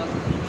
ます。